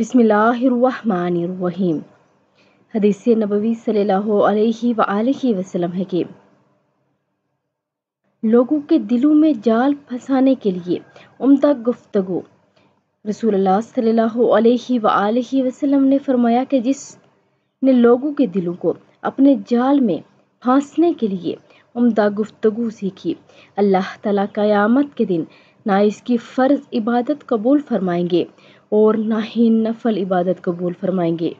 बिस्मिल्लाहिर्रहमानिर्रहीम। हदीस नबवी सल्लल्लाहु अलैहि सल्लल्लाहु वसल्लम है कि, लोगों के दिलों में जाल फंसाने के लिए उम्दा गुफ्तगु। रसूलुल्लाह सल्लल्लाहु अलैहि वसल्लम ने फरमाया कि जिसने लोगों के दिलों को अपने जाल में फांसने के लिए उम्दा गुफ्तगु सीखी, अल्लाह ताला क़यामत के दिन ना इसकी फ़र्ज़ इबादत कबूल फरमाएँगे और ना ही नफल इबादत कबूल फरमाएँगे।